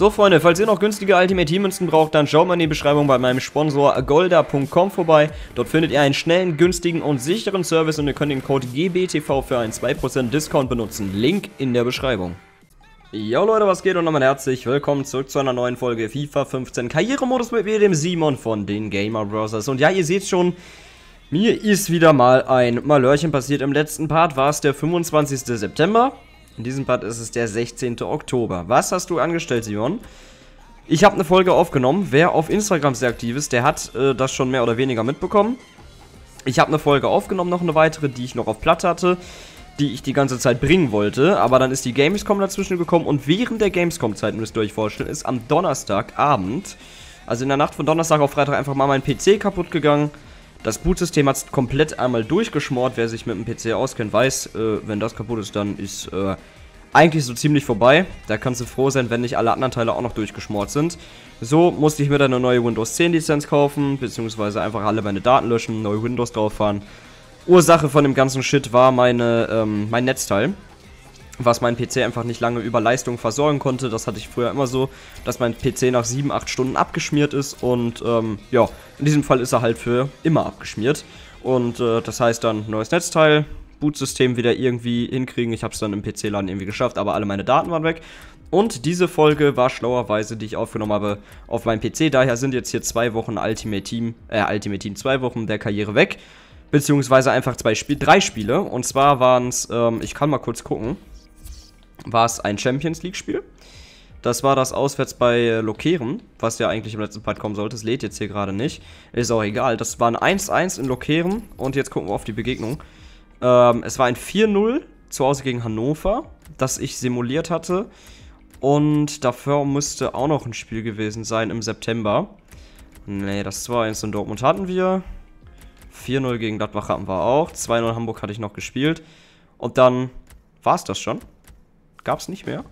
So Freunde, falls ihr noch günstige Ultimate Team Münzen braucht, dann schaut mal in die Beschreibung bei meinem Sponsor golda.com vorbei. Dort findet ihr einen schnellen, günstigen und sicheren Service und ihr könnt den Code GBTV für einen 2% Discount benutzen. Link in der Beschreibung. Jo Leute, was geht und nochmal herzlich willkommen zurück zu einer neuen Folge FIFA 15 Karrieremodus mit mir, dem Simon von den Gamer Brothers. Und ja, ihr seht schon, mir ist wieder mal ein Malörchen passiert. Im letzten Part war es der 25. September. In diesem Part ist es der 16. Oktober. Was hast du angestellt, Simon? Ich habe eine Folge aufgenommen. Wer auf Instagram sehr aktiv ist, der hat äh, das schon mehr oder weniger mitbekommen. Ich habe eine Folge aufgenommen, noch eine weitere, die ich noch auf Platte hatte, die ich die ganze Zeit bringen wollte. Aber dann ist die Gamescom dazwischen gekommen und während der Gamescom-Zeit, müsst ihr euch vorstellen, ist am Donnerstagabend, also in der Nacht von Donnerstag auf Freitag, einfach mal mein PC kaputt gegangen. Das Bootsystem hat es komplett einmal durchgeschmort. Wer sich mit dem PC auskennt, weiß, äh, wenn das kaputt ist, dann ist äh, eigentlich so ziemlich vorbei. Da kannst du froh sein, wenn nicht alle anderen Teile auch noch durchgeschmort sind. So musste ich mir dann eine neue Windows 10 Lizenz kaufen, beziehungsweise einfach alle meine Daten löschen, neue Windows drauf fahren. Ursache von dem ganzen Shit war meine, ähm, mein Netzteil was mein PC einfach nicht lange über Leistung versorgen konnte. Das hatte ich früher immer so, dass mein PC nach 7, 8 Stunden abgeschmiert ist und ähm, ja, in diesem Fall ist er halt für immer abgeschmiert. Und äh, das heißt dann neues Netzteil, Bootsystem wieder irgendwie hinkriegen. Ich habe es dann im PC-Laden irgendwie geschafft, aber alle meine Daten waren weg. Und diese Folge war schlauerweise, die ich aufgenommen habe, auf meinem PC. Daher sind jetzt hier zwei Wochen Ultimate Team, äh, Ultimate Team, zwei Wochen der Karriere weg. Beziehungsweise einfach zwei Spiel, drei Spiele. Und zwar waren es, ähm, ich kann mal kurz gucken war es ein Champions League-Spiel. Das war das auswärts bei Lokeren, was ja eigentlich im letzten Part kommen sollte. Es lädt jetzt hier gerade nicht. Ist auch egal. Das war ein 1-1 in Lokeren. Und jetzt gucken wir auf die Begegnung. Ähm, es war ein 4-0 zu Hause gegen Hannover, das ich simuliert hatte. Und dafür müsste auch noch ein Spiel gewesen sein im September. Nee, das 2-1 in Dortmund hatten wir. 4-0 gegen Gladbach hatten wir auch. 2-0 Hamburg hatte ich noch gespielt. Und dann war es das schon. Gab es nicht mehr?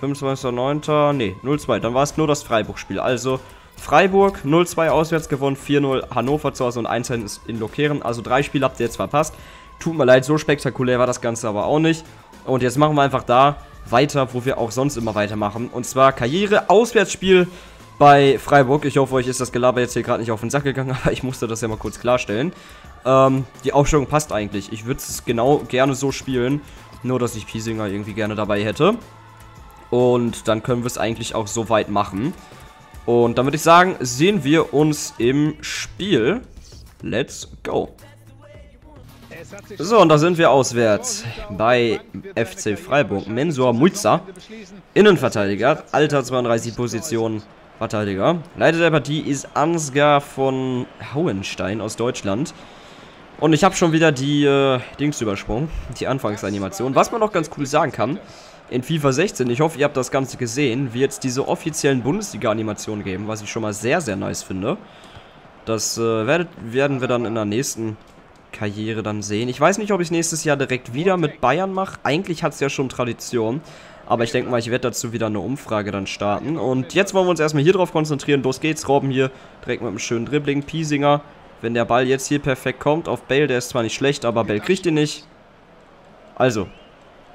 25.09. Nee, 0-2. Dann war es nur das Freiburg-Spiel. Also Freiburg 0-2 auswärts gewonnen, 4-0 Hannover zu Hause und 1 in Lokeren. Also drei Spiele habt ihr jetzt verpasst. Tut mir leid, so spektakulär war das Ganze aber auch nicht. Und jetzt machen wir einfach da weiter, wo wir auch sonst immer weitermachen. Und zwar Karriere, Auswärtsspiel bei Freiburg. Ich hoffe, euch ist das Gelaber jetzt hier gerade nicht auf den Sack gegangen, aber ich musste das ja mal kurz klarstellen. Ähm, die Aufstellung passt eigentlich. Ich würde es genau gerne so spielen. Nur, dass ich Piesinger irgendwie gerne dabei hätte. Und dann können wir es eigentlich auch so weit machen. Und dann würde ich sagen, sehen wir uns im Spiel. Let's go. So, und da sind wir auswärts bei FC Freiburg. Mensur Muiza, Innenverteidiger, Alter 32 Position, Verteidiger. Leiter der Partie ist Ansgar von Hauenstein aus Deutschland. Und ich habe schon wieder die äh, Dings übersprungen, die Anfangsanimation. Was man noch ganz cool sagen kann, in FIFA 16, ich hoffe, ihr habt das Ganze gesehen, wird es diese offiziellen Bundesliga-Animationen geben, was ich schon mal sehr, sehr nice finde. Das äh, werdet, werden wir dann in der nächsten Karriere dann sehen. Ich weiß nicht, ob ich es nächstes Jahr direkt wieder mit Bayern mache. Eigentlich hat es ja schon Tradition. Aber ich denke mal, ich werde dazu wieder eine Umfrage dann starten. Und jetzt wollen wir uns erstmal hier drauf konzentrieren. Los geht's, Robben hier direkt mit einem schönen Dribbling. Piesinger wenn der Ball jetzt hier perfekt kommt auf Bale, der ist zwar nicht schlecht, aber Bale kriegt ihn nicht. Also,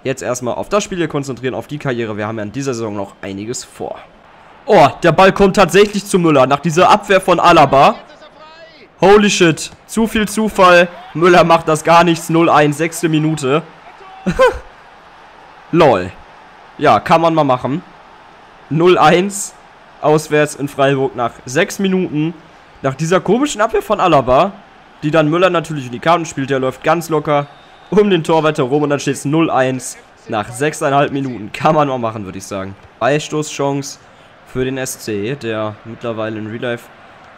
jetzt erstmal auf das Spiel hier konzentrieren, auf die Karriere. Wir haben ja in dieser Saison noch einiges vor. Oh, der Ball kommt tatsächlich zu Müller nach dieser Abwehr von Alaba. Holy shit, zu viel Zufall. Müller macht das gar nichts. 0-1, sechste Minute. Lol. Ja, kann man mal machen. 0-1 auswärts in Freiburg nach sechs Minuten. Nach dieser komischen Abwehr von Alaba, die dann Müller natürlich in die Karten spielt, der läuft ganz locker um den Torwart herum und dann steht es 0-1 nach 6,5 Minuten. Kann man mal machen, würde ich sagen. Freistoßchance für den SC, der mittlerweile in Real Life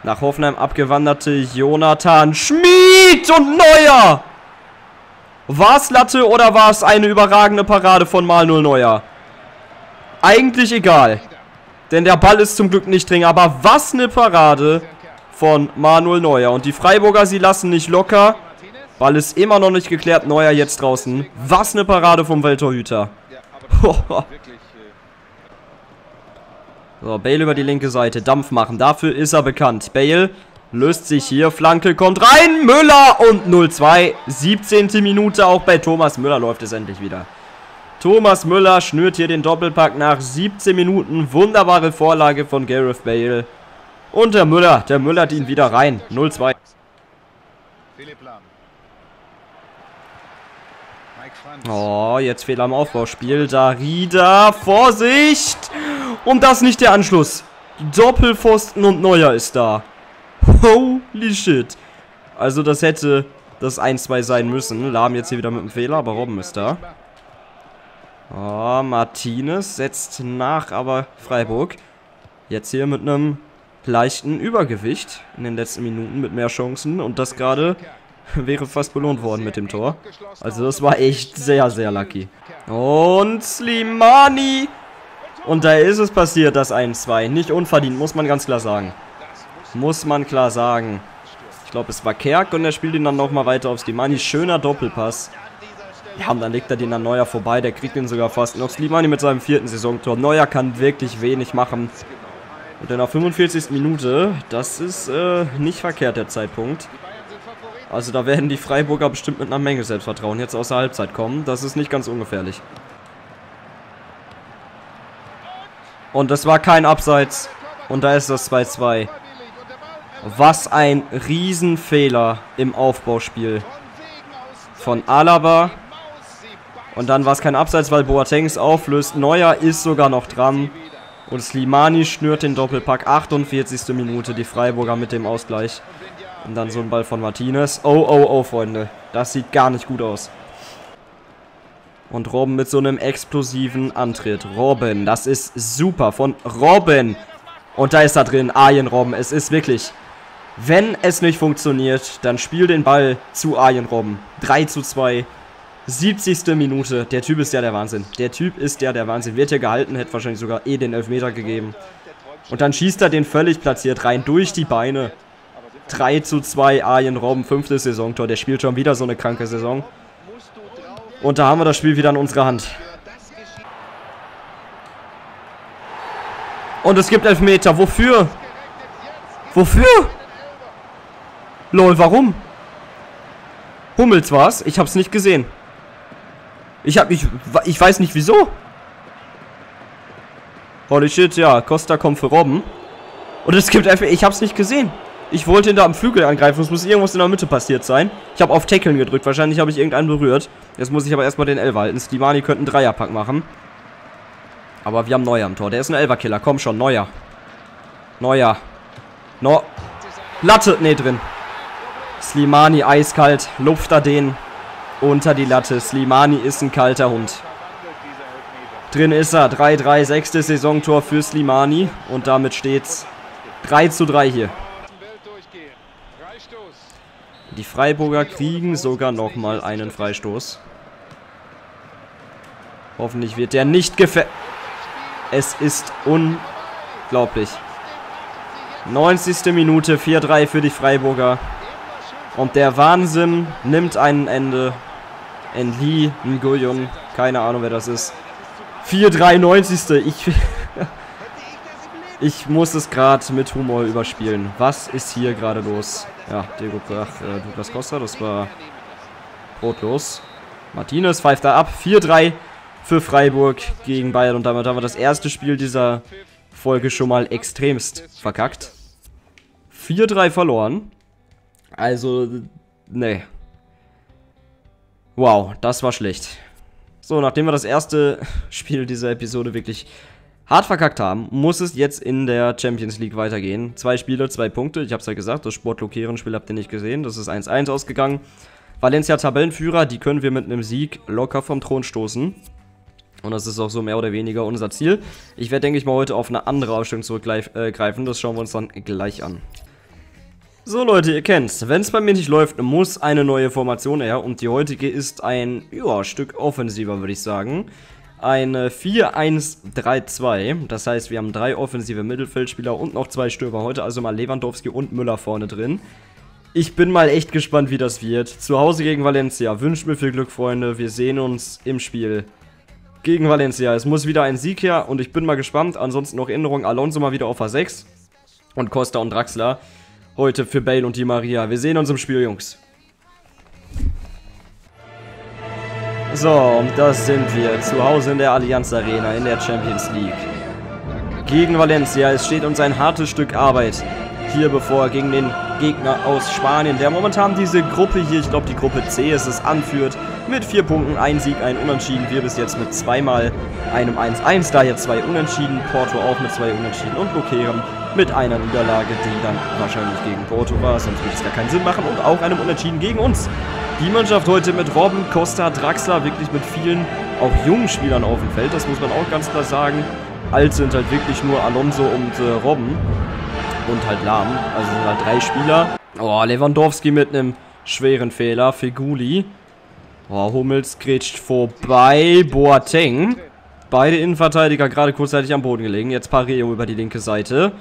nach Hoffenheim abgewanderte Jonathan Schmid und Neuer. War es Latte oder war es eine überragende Parade von 0 Neuer? Eigentlich egal. Denn der Ball ist zum Glück nicht drin. Aber was eine Parade von Manuel Neuer. Und die Freiburger, sie lassen nicht locker. Ball ist immer noch nicht geklärt. Neuer jetzt draußen. Was eine Parade vom Welttorhüter. so, Bale über die linke Seite. Dampf machen. Dafür ist er bekannt. Bale löst sich hier. Flanke kommt rein. Müller und 0-2. 17. Minute. Auch bei Thomas Müller läuft es endlich wieder. Thomas Müller schnürt hier den Doppelpack nach 17 Minuten. Wunderbare Vorlage von Gareth Bale. Und der Müller, der Müller hat ihn wieder rein. 0-2. Oh, jetzt Fehler im Aufbauspiel. Darida, Vorsicht! Und das nicht der Anschluss. Doppelpfosten und Neuer ist da. Holy shit. Also das hätte das 1-2 sein müssen. Lahm jetzt hier wieder mit dem Fehler, aber Robben ist da. Oh, Martinez setzt nach, aber Freiburg. Jetzt hier mit einem leichten Übergewicht in den letzten Minuten mit mehr Chancen. Und das gerade wäre fast belohnt worden mit dem Tor. Also das war echt sehr, sehr lucky. Und Slimani. Und da ist es passiert, das 1-2. Nicht unverdient, muss man ganz klar sagen. Muss man klar sagen. Ich glaube, es war Kerk und er spielt ihn dann nochmal weiter auf Slimani. Schöner Doppelpass. Ja, und dann legt er den an Neuer vorbei. Der kriegt ihn sogar fast noch. Slimani mit seinem vierten Saisontor. Neuer kann wirklich wenig machen. Und dann auf 45. Minute, das ist äh, nicht verkehrt der Zeitpunkt. Also da werden die Freiburger bestimmt mit einer Menge Selbstvertrauen jetzt aus der Halbzeit kommen. Das ist nicht ganz ungefährlich. Und das war kein Abseits. Und da ist das 2-2. Was ein Riesenfehler im Aufbauspiel von Alaba. Und dann war es kein Abseits, weil Boateng es auflöst. Neuer ist sogar noch dran. Und Slimani schnürt den Doppelpack. 48. Minute, die Freiburger mit dem Ausgleich. Und dann so ein Ball von Martinez. Oh, oh, oh, Freunde. Das sieht gar nicht gut aus. Und Robben mit so einem explosiven Antritt. Robben, das ist super von Robben. Und da ist er drin, Arjen Robben. Es ist wirklich, wenn es nicht funktioniert, dann spiel den Ball zu Arjen Robben. 3 zu 2. 70. Minute. Der Typ ist ja der Wahnsinn. Der Typ ist ja der Wahnsinn. Wird hier gehalten, hätte wahrscheinlich sogar eh den Elfmeter gegeben. Und dann schießt er den völlig platziert rein, durch die Beine. 3 zu 2, Arjen Robben, fünftes Saisontor. Der spielt schon wieder so eine kranke Saison. Und da haben wir das Spiel wieder in unserer Hand. Und es gibt Elfmeter. Wofür? Wofür? Lol, warum? Hummels war's. Ich hab's nicht gesehen. Ich hab, ich, ich weiß nicht wieso. Holy shit, ja. Costa kommt für Robben. Und es gibt einfach, ich hab's nicht gesehen. Ich wollte ihn da am Flügel angreifen. Es muss irgendwas in der Mitte passiert sein. Ich habe auf Tackeln gedrückt. Wahrscheinlich habe ich irgendeinen berührt. Jetzt muss ich aber erstmal den Elfer halten. Slimani könnte einen Dreierpack machen. Aber wir haben Neuer am Tor. Der ist ein Elferkiller. Komm schon, Neuer. Neuer. No. Latte. Nee, drin. Slimani eiskalt. Lupft den unter die Latte. Slimani ist ein kalter Hund. Drin ist er. 3-3. Sechstes Saisontor für Slimani. Und damit steht's 3 zu 3 hier. Die Freiburger kriegen sogar nochmal einen Freistoß. Hoffentlich wird der nicht gefällt. Es ist unglaublich. 90. Minute, 4-3 für die Freiburger. Und der Wahnsinn nimmt ein Ende. Enli Nguyen, keine Ahnung wer das ist. 4-3, 90. Ich, ich muss es gerade mit Humor überspielen. Was ist hier gerade los? Ja, Diego ach, äh, Douglas Costa, das war brotlos. Martinez pfeift da ab. 4-3 für Freiburg gegen Bayern. Und damit haben wir das erste Spiel dieser Folge schon mal extremst verkackt. 4-3 verloren. Also, ne. Wow, das war schlecht. So, nachdem wir das erste Spiel dieser Episode wirklich hart verkackt haben, muss es jetzt in der Champions League weitergehen. Zwei Spiele, zwei Punkte. Ich habe es ja gesagt, das Sportlokieren-Spiel habt ihr nicht gesehen. Das ist 1-1 ausgegangen. Valencia Tabellenführer, die können wir mit einem Sieg locker vom Thron stoßen. Und das ist auch so mehr oder weniger unser Ziel. Ich werde, denke ich mal, heute auf eine andere Ausstellung zurückgreifen. Das schauen wir uns dann gleich an. So Leute, ihr kennt's. Wenn es bei mir nicht läuft, muss eine neue Formation her. Und die heutige ist ein ja, Stück offensiver, würde ich sagen eine 4-1-3-2. Das heißt, wir haben drei offensive Mittelfeldspieler und noch zwei Stürmer. Heute also mal Lewandowski und Müller vorne drin. Ich bin mal echt gespannt, wie das wird. Zu Hause gegen Valencia. Wünscht mir viel Glück, Freunde. Wir sehen uns im Spiel gegen Valencia. Es muss wieder ein Sieg her und ich bin mal gespannt. Ansonsten noch Erinnerung, Alonso mal wieder auf A6 und Costa und Draxler. Heute für Bale und die Maria. Wir sehen uns im Spiel, Jungs. So, und das sind wir. Zu Hause in der Allianz Arena in der Champions League. Gegen Valencia. Es steht uns ein hartes Stück Arbeit hier bevor gegen den Gegner aus Spanien, der momentan diese Gruppe hier, ich glaube die Gruppe C ist es, anführt. Mit vier Punkten, ein Sieg, ein Unentschieden. Wir bis jetzt mit zweimal einem 1-1, daher zwei Unentschieden. Porto auch mit zwei Unentschieden und Blockeren mit einer Niederlage, die dann wahrscheinlich gegen Porto war. Sonst würde es gar keinen Sinn machen. Und auch einem Unentschieden gegen uns. Die Mannschaft heute mit Robben, Costa, Draxler, wirklich mit vielen, auch jungen Spielern auf dem Feld. Das muss man auch ganz klar sagen. Alt sind halt wirklich nur Alonso und äh, Robben und halt lahm. Also sind halt drei Spieler. Oh, Lewandowski mit einem schweren Fehler. Feguli. Oh, Hummels grätscht vorbei. Boateng. Beide Innenverteidiger gerade kurzzeitig am Boden gelegen. Jetzt Pareo über die linke Seite.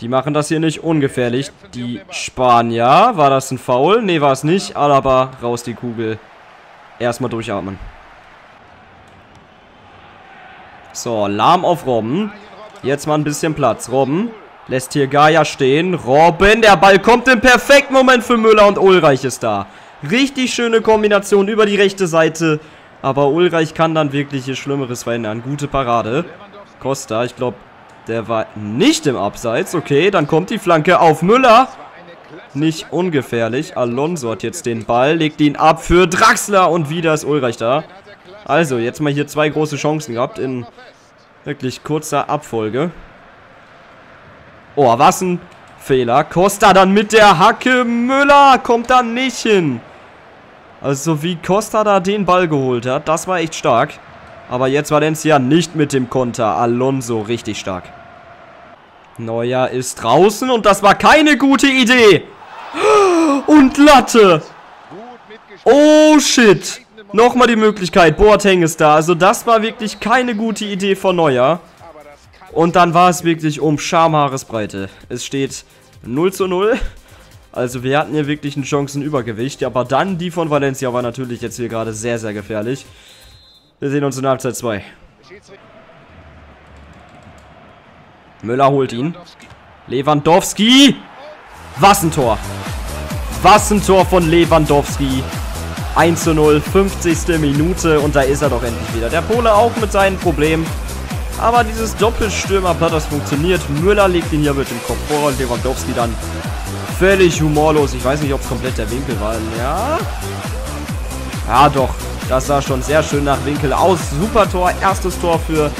Die machen das hier nicht ungefährlich. Die Spanier. War das ein Foul? Ne, war es nicht. Alaba, raus die Kugel. Erstmal durchatmen. So, lahm auf Robben. Jetzt mal ein bisschen Platz. Robben. Lässt hier Gaia stehen. Robin, der Ball kommt im perfekten Moment für Müller und Ulreich ist da. Richtig schöne Kombination über die rechte Seite. Aber Ulreich kann dann wirklich hier Schlimmeres verhindern. Gute Parade. Costa, ich glaube, der war nicht im Abseits. Okay, dann kommt die Flanke auf Müller. Nicht ungefährlich. Alonso hat jetzt den Ball, legt ihn ab für Draxler und wieder ist Ulreich da. Also, jetzt mal hier zwei große Chancen gehabt in wirklich kurzer Abfolge. Oh, was ein Fehler. Costa dann mit der Hacke. Müller kommt da nicht hin. Also wie Costa da den Ball geholt hat, das war echt stark. Aber jetzt Valencia nicht mit dem Konter. Alonso richtig stark. Neuer ist draußen und das war keine gute Idee. Und Latte. Oh shit. Nochmal die Möglichkeit. Boateng ist da. Also das war wirklich keine gute Idee von Neuer. Und dann war es wirklich um Schamhaaresbreite. Es steht 0 zu 0. Also wir hatten hier wirklich ein Chancenübergewicht. Aber dann die von Valencia war natürlich jetzt hier gerade sehr, sehr gefährlich. Wir sehen uns in Halbzeit 2. Müller holt ihn. Lewandowski. Was ein Tor. Was ein Tor von Lewandowski. 1 zu 0, 50. Minute und da ist er doch endlich wieder. Der Pole auch mit seinen Problemen. Aber dieses Doppelstürmerblatt, das funktioniert. Müller legt ihn hier mit dem Kopf vor und Lewandowski dann völlig humorlos. Ich weiß nicht, ob es komplett der Winkel war. Ja? Ja, doch. Das sah schon sehr schön nach Winkel aus. Super Tor. Erstes Tor für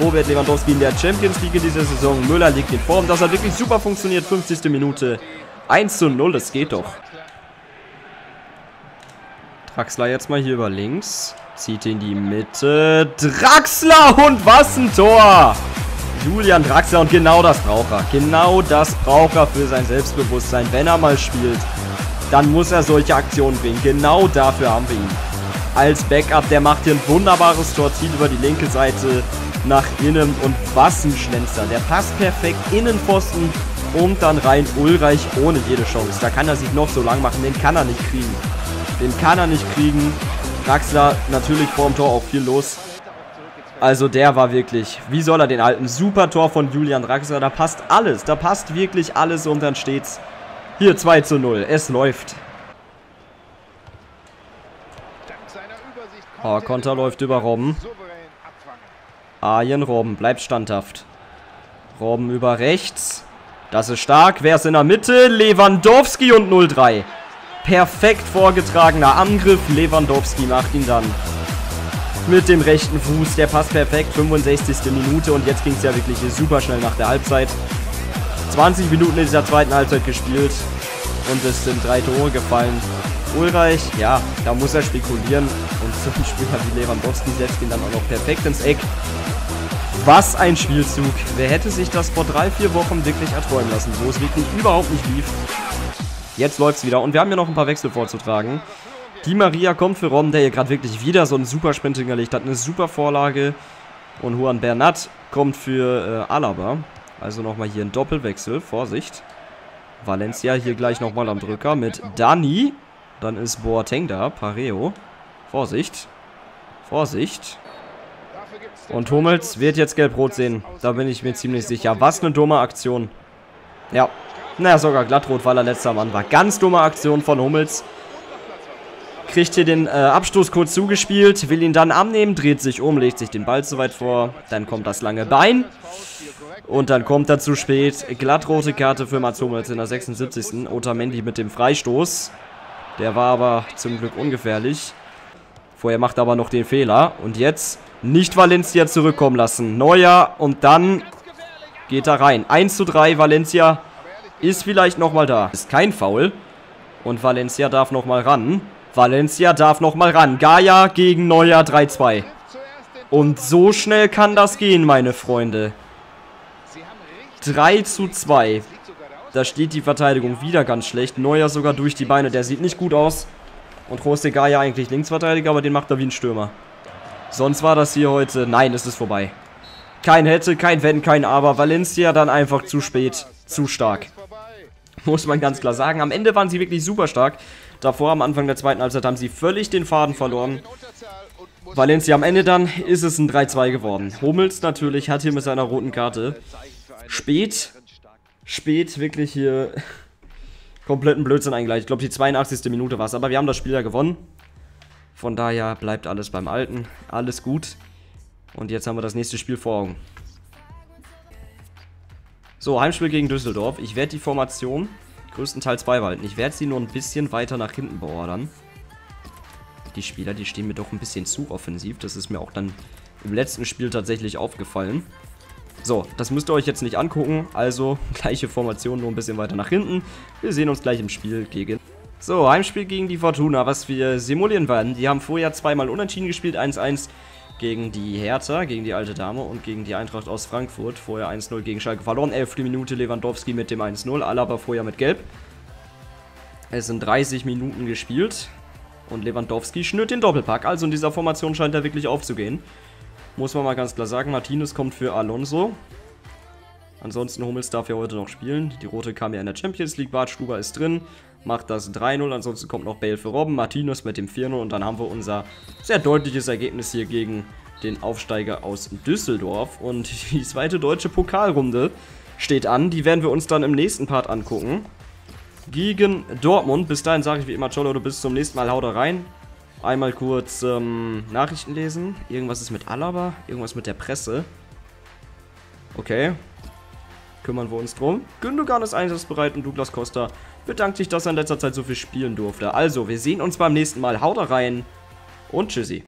Robert Lewandowski in der Champions League in dieser Saison. Müller legt in Form. Das hat wirklich super funktioniert. 50. Minute. 1 zu 0. Das geht doch. Draxler jetzt mal hier über links. Zieht in die Mitte. Draxler und was ein Tor! Julian Draxler und genau das braucht er. Genau das braucht er für sein Selbstbewusstsein. Wenn er mal spielt, dann muss er solche Aktionen bringen. Genau dafür haben wir ihn. Als Backup, der macht hier ein wunderbares Tor, zieht über die linke Seite nach innen und was ein Schlenzer. Der passt perfekt, Innenpfosten und dann rein Ulreich ohne jede Chance. Da kann er sich noch so lang machen, den kann er nicht kriegen. Den kann er nicht kriegen. Draxler natürlich vor dem Tor auch viel los. Also der war wirklich, wie soll er den alten Super Tor von Julian Draxler, da passt alles, da passt wirklich alles und dann steht's hier 2 zu 0, es läuft. Oh, Konter läuft über Robben. Arjen Robben bleibt standhaft. Robben über rechts. Das ist stark. Wer ist in der Mitte? Lewandowski und 0-3. Perfekt vorgetragener Angriff. Lewandowski macht ihn dann mit dem rechten Fuß. Der passt perfekt. 65. Minute. Und jetzt ging es ja wirklich super schnell nach der Halbzeit. 20 Minuten in dieser zweiten Halbzeit gespielt. Und es sind drei Tore gefallen. Ulreich, ja, da muss er spekulieren. Und so ein Spieler wie Lewandowski setzt ihn dann auch noch perfekt ins Eck. Was ein Spielzug. Wer hätte sich das vor drei, vier Wochen wirklich erträumen lassen, wo es wirklich überhaupt nicht lief. Jetzt läuft es wieder. Und wir haben ja noch ein paar Wechsel vorzutragen. Die Maria kommt für Rom, der hier gerade wirklich wieder so einen super Sprint hingelegt hat. Eine super Vorlage. Und Juan Bernat kommt für äh, Alaba. Also nochmal hier ein Doppelwechsel. Vorsicht. Valencia hier gleich nochmal am Drücker mit Dani. Dann ist Boateng da. Pareo. Vorsicht. Vorsicht. Und Hummels wird jetzt gelb-rot sehen. Da bin ich mir ziemlich sicher. Was eine dumme Aktion. Ja, naja, sogar glattrot, weil er letzter Mann war. Ganz dumme Aktion von Hummels. Kriegt hier den äh, Abstoß kurz zugespielt, will ihn dann annehmen, dreht sich um, legt sich den Ball zu weit vor. Dann kommt das lange Bein. Und dann kommt er zu spät. Glattrote Karte für Mats Hummels in der 76. Otamendi mit dem Freistoß. Der war aber zum Glück ungefährlich. Vorher macht er aber noch den Fehler. Und jetzt nicht Valencia zurückkommen lassen. Neuer und dann geht er rein. 1 zu 3, Valencia ist vielleicht nochmal da. Ist kein Foul. Und Valencia darf nochmal ran. Valencia darf nochmal ran. Gaia gegen Neuer 3-2. Und so schnell kann das gehen, meine Freunde. 3 zu 2. Da steht die Verteidigung wieder ganz schlecht. Neuer sogar durch die Beine. Der sieht nicht gut aus. Und Jose Gaia eigentlich Linksverteidiger, aber den macht er wie ein Stürmer. Sonst war das hier heute... Nein, es ist vorbei. Kein Hätte, kein Wenn, kein Aber. Valencia dann einfach zu spät. Zu stark. Muss man ganz klar sagen. Am Ende waren sie wirklich super stark. Davor, am Anfang der zweiten Halbzeit, haben sie völlig den Faden verloren. Valencia am Ende dann ist es ein 3-2 geworden. Hummels natürlich hat hier mit seiner roten Karte spät, spät wirklich hier kompletten Blödsinn eingeleitet. Ich glaube, die 82. Minute war es. Aber wir haben das Spiel ja gewonnen. Von daher bleibt alles beim Alten. Alles gut. Und jetzt haben wir das nächste Spiel vor Augen. So, Heimspiel gegen Düsseldorf. Ich werde die Formation größtenteils beibehalten. Ich werde sie nur ein bisschen weiter nach hinten beordern. Die Spieler, die stehen mir doch ein bisschen zu offensiv. Das ist mir auch dann im letzten Spiel tatsächlich aufgefallen. So, das müsst ihr euch jetzt nicht angucken. Also, gleiche Formation, nur ein bisschen weiter nach hinten. Wir sehen uns gleich im Spiel gegen... So, Heimspiel gegen die Fortuna, was wir simulieren werden. Die haben vorher zweimal unentschieden gespielt, 1-1 gegen die Hertha, gegen die alte Dame und gegen die Eintracht aus Frankfurt. Vorher 1-0 gegen Schalke verloren, 11. Minute Lewandowski mit dem 1-0, Alaba vorher mit Gelb. Es sind 30 Minuten gespielt und Lewandowski schnürt den Doppelpack. Also in dieser Formation scheint er wirklich aufzugehen. Muss man mal ganz klar sagen, Martinez kommt für Alonso. Ansonsten Hummels darf ja heute noch spielen. Die rote kam ja in der Champions League. Bart Stuber ist drin, macht das 3-0. Ansonsten kommt noch Bale für Robben, Martinez mit dem 4-0. Und dann haben wir unser sehr deutliches Ergebnis hier gegen den Aufsteiger aus Düsseldorf. Und die zweite deutsche Pokalrunde steht an. Die werden wir uns dann im nächsten Part angucken. Gegen Dortmund. Bis dahin sage ich wie immer, ciao Leute, bis zum nächsten Mal. Haut rein. Einmal kurz ähm, Nachrichten lesen. Irgendwas ist mit Alaba, irgendwas mit der Presse. Okay. Kümmern wir uns drum. Gündogan ist einsatzbereit und Douglas Costa bedankt sich, dass er in letzter Zeit so viel spielen durfte. Also, wir sehen uns beim nächsten Mal. Haut rein und tschüssi.